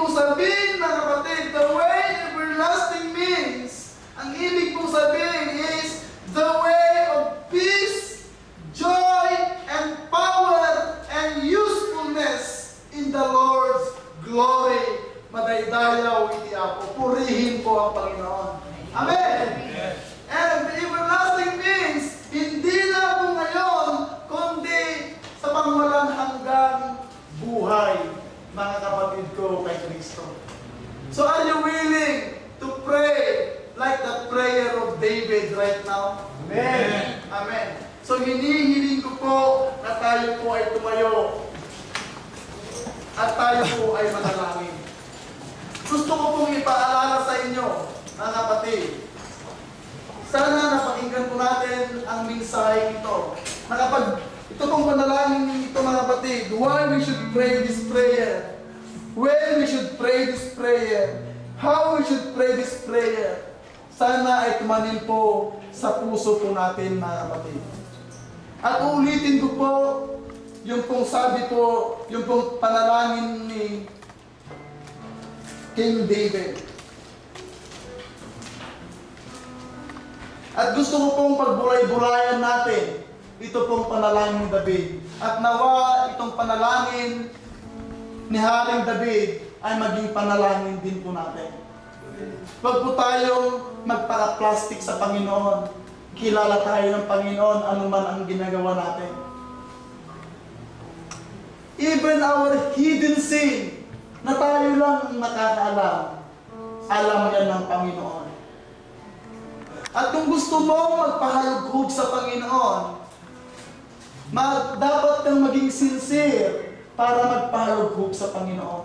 pong sabihin, mga kapatid, the way everlasting means, ang ibig pong sabihin is the way of peace, joy, and power, and usefulness in the Lord's glory. Madaydayaw iti ako. Purihin po ang Panginoon. Amen! And the everlasting means, hindi na po ngayon, kundi sa pangwalang hanggang buhay, mga kapatid ko kay Kristo. So are you willing to pray like the prayer of David right now? Amen. Amen. So hinihiling ko po na tayo po ay tumayo at tayo po ay manalangin. Gusto ko pong ipaalala sa inyo, mga kapatid. Sana napakinggan po natin ang mensahe ito. Nakapag ito pong panalangin ito mga kapatid, why we should pray this prayer, when we should pray this prayer, how we should pray this prayer, sana ay tumanin po sa puso po natin mga kapatid. At uulitin ko po yung pong sabi po, yung pong panalangin ni King David. At gusto ko pong pagbulay-bulayan natin ito pong panalangin ni David. At nawa itong panalangin ni Haring David ay maging panalangin din po natin. Huwag po tayong magpaka-plastic sa Panginoon. Kilala tayo ng Panginoon anuman ang ginagawa natin. Even our hidden sin, na tayo lang ang nakakaalam, alam yan ng Panginoon. At kung gusto mo magpahalughog sa Panginoon, ma- dapat kang maging sincere para magpahalughog sa Panginoon.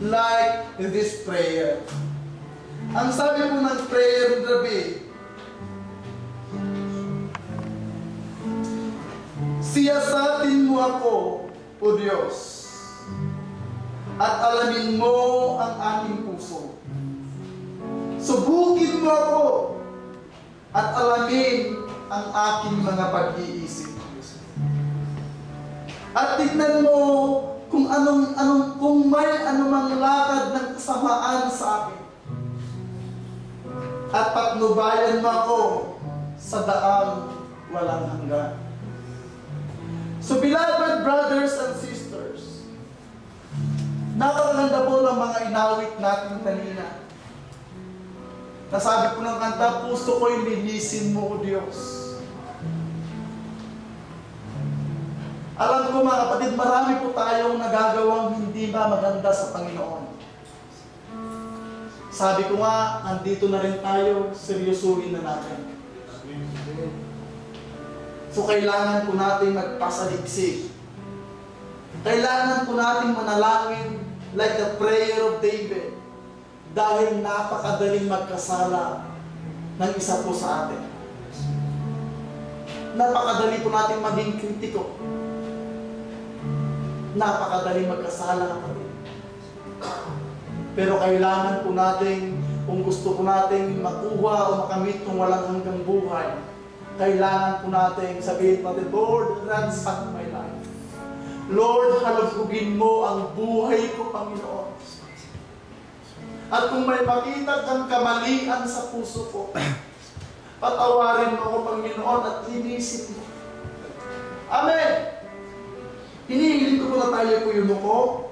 Like this prayer. Ang sabi po ng prayer David, Siyasatin mo ako, O Diyos, at alamin mo ang aking puso. Subukin mo ako at alamin ang aking mga pag-iisip. At tignan mo kung anong anong kung may anumang lakad ng kasamaan sa akin. At patnubayan mo ako sa daang walang hanggan. So beloved brothers and sisters, napakaganda po ng mga inawit natin kanina. Nasabi ko ng kanta, puso ko'y linisin mo, O Diyos. Alam ko mga kapatid, marami po tayong nagagawang hindi ba maganda sa Panginoon. Sabi ko nga, andito na rin tayo, seryosuhin na natin. So kailangan po natin magpasaliksik. Kailangan po natin manalangin like the prayer of David dahil napakadaling magkasala ng isa po sa atin. Napakadali po natin maging kritiko. Napakadali magkasala kapatid. Pero kailangan po natin, kung gusto po natin makuha o makamit ng walang hanggang buhay, kailangan po natin sabihin natin, Lord, ransack my life. Lord, halugugin mo ang buhay ko, Panginoon. At kung may makita kang kamalian sa puso ko, patawarin mo ako, Panginoon, at inisip mo. Amen! Hinihiling ko po na tayo po yung ko.